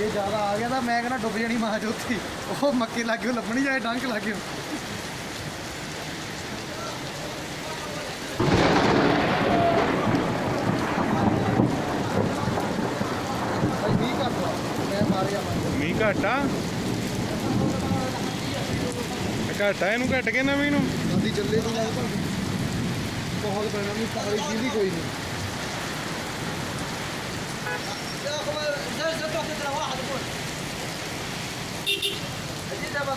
ਜੇ ਜ਼ਿਆਦਾ ਆ ਗਿਆ ਤਾਂ ਮੈਂ ਕਹਿੰਦਾ ਡੁੱਬ ਜਾਣੀ ਮਾਂ ਜੋਤੀ ਉਹ ਮੱਕੇ ਲੱਗਿਓ ਲੱਭਣੀ ਜਾਏ ਡੰਕ ਲੱਗਿਓ ਮੀਂਹ ਘੱਟ ਘੱਟ ਇਹਨੂੰ ਘੱਟ ਕੇ ਨਾ ਮੀਂਹ ਨੂੰ? ਨਦੀ ਚੱਲੇ ਤੋਂ ਲੱਗ ਭਾਈ ਬਹੁਤ ਪੈਣਾ ਨਹੀਂ ਪਾਣੀ ਦੀ ਕੋਈ ਨਹੀਂ। Allez, d'abord,